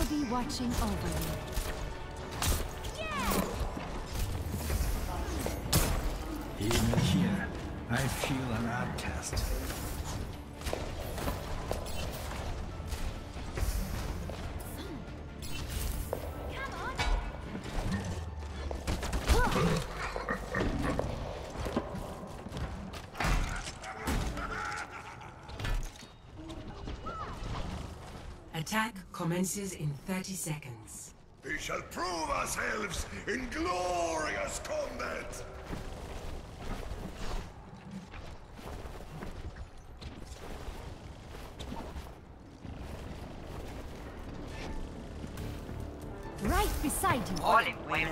will be watching over you. Even here, I feel an outcast. Attack commences in 30 seconds. We shall prove ourselves in glorious combat! Right beside you. Ollie, wait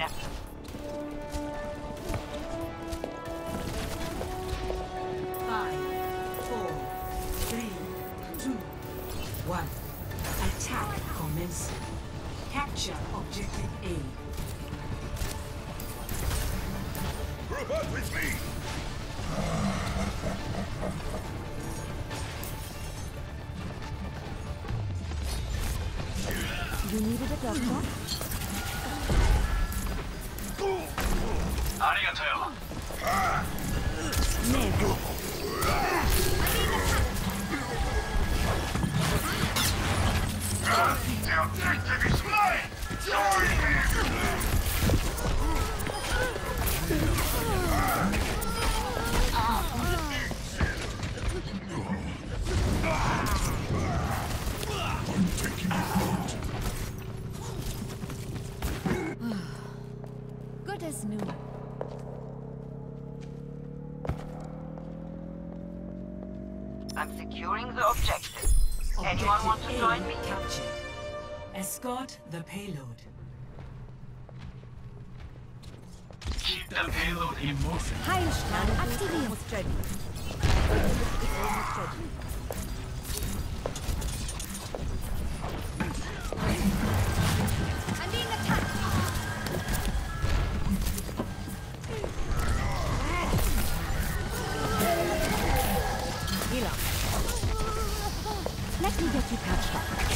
You needed a dust drop? Arigato. Never. The objective is mine! Join me! Good as new. I'm securing the objective. Anyone want to Objective join me? captured. Escort the payload. Keep the payload in motion. Heilstrahl aktiviert. I'm You patched up.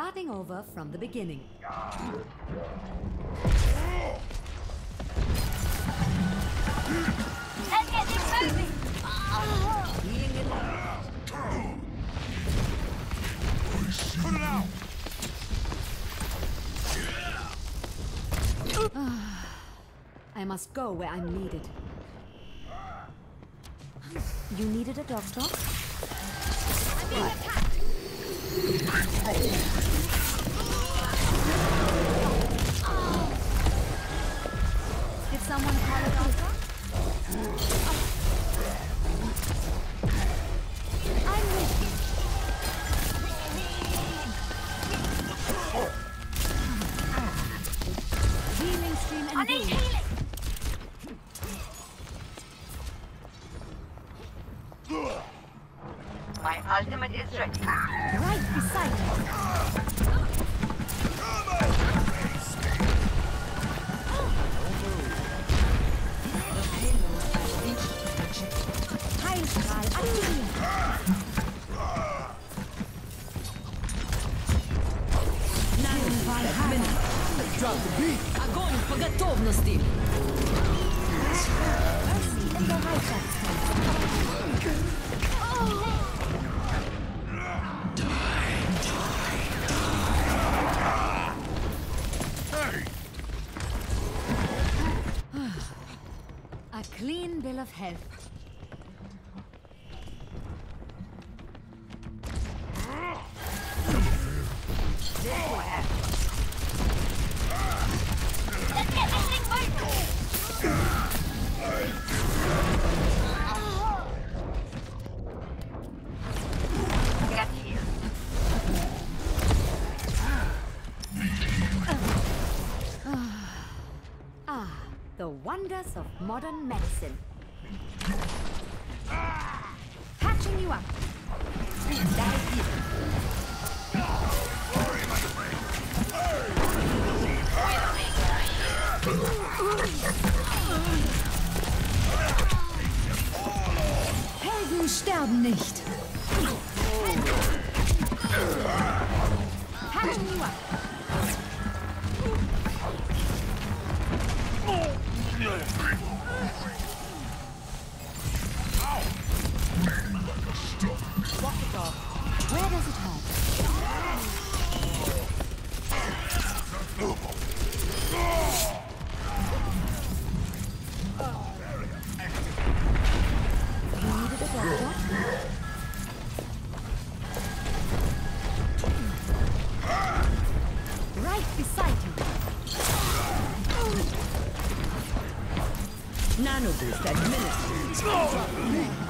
Starting over from the beginning. Let's get this moving. Healing it up. Put it out! I must go where I'm needed. You needed a doctor? Oh. готовности! Mercy in Bereitschaftsdienst. Hey! A clean bill of health. Wonders of modern medicine. Patching you up. That is it. Helden sterben nicht. Nano boost administered.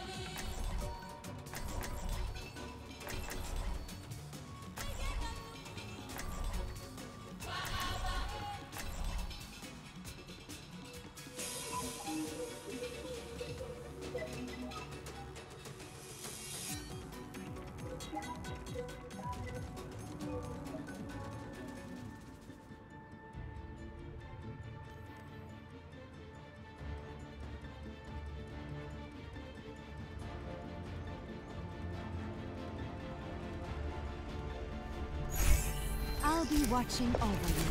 Be watching over you.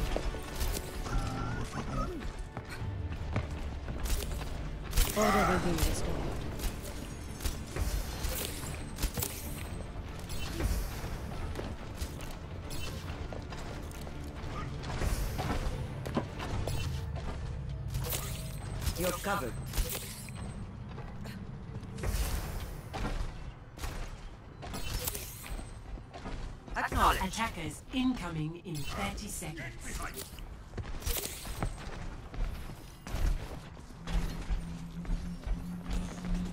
Order will be restored. You're covered. Attackers incoming in 30 seconds.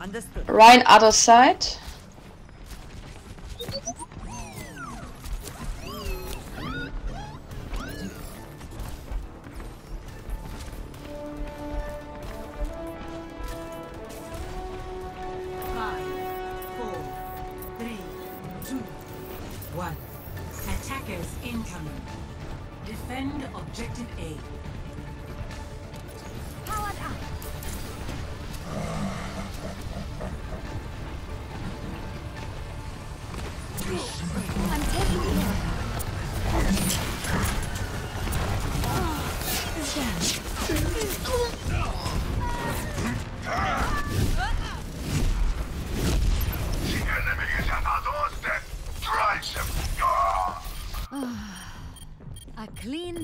Understood. Ryan other side.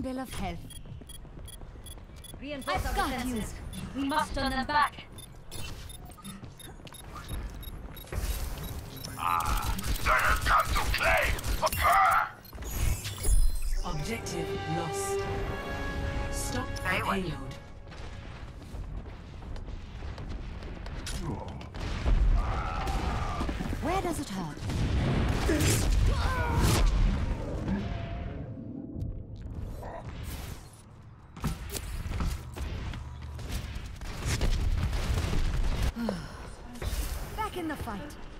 Bill of health. Reinforce I've our got you. We must turn them back. They have come to claim. Ah! Objective lost. Stop the Very payload. Where does it hurt? In the fight.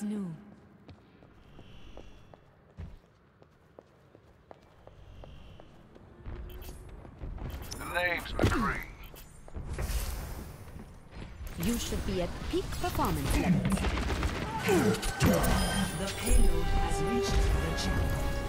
Good new. The name's McCree. You should be at peak performance levels. The payload has reached the checkpoint.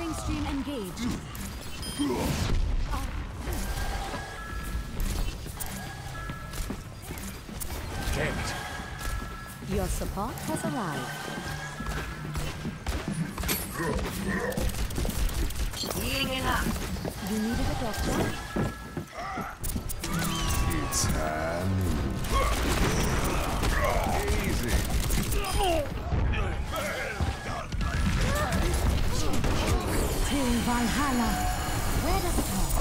Healing stream engaged. Damn it. Your support has arrived. Healing it up. You needed a doctor? Valhalla. Where does it hurt?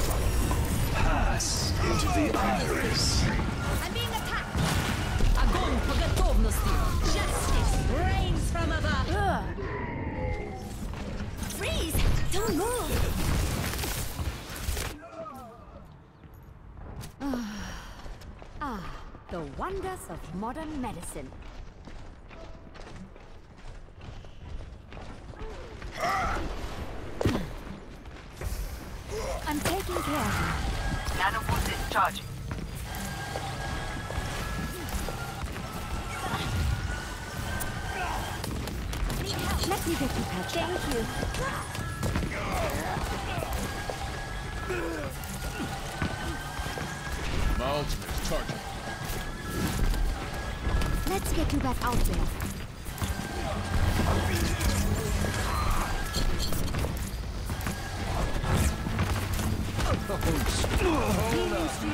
Pass into the iris. I'm being attacked! Огонь по готовности. Justice reigns from above. Freeze! Don't move! ah, the wonders of modern medicine. I'm taking care of Nanoboost is charging. you. Let me get you patched Thank you. My ultimate's charging. Let's get you back out there. Healing stream.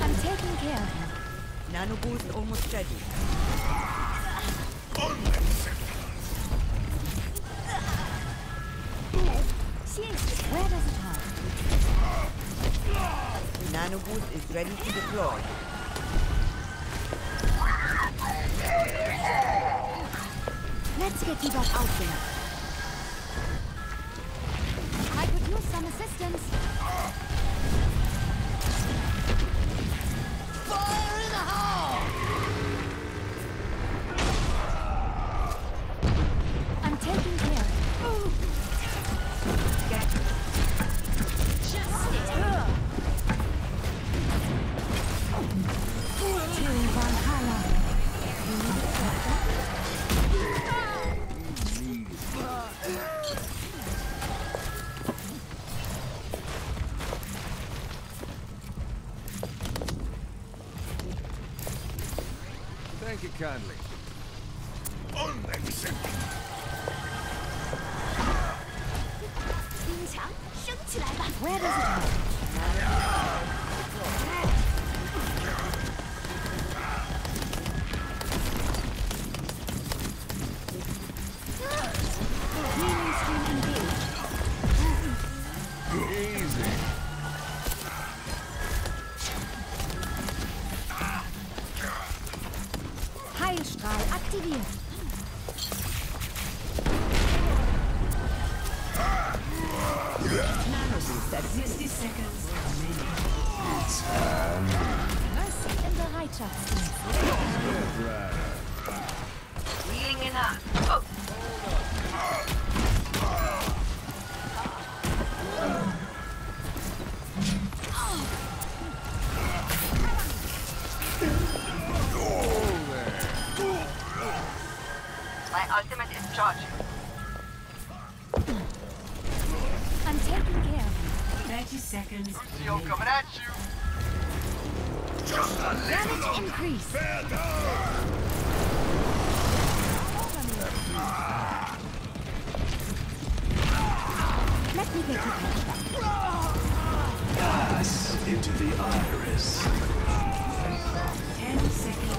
I'm taking care of you. Nanoboost almost ready. Where does it hurt? Nanoboost is ready to deploy. Let's get you back out there. I could use some assistance. Into the iris. 10 seconds.